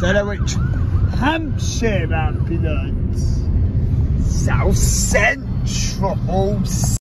Dulwich, Hampshire ambulance. South Central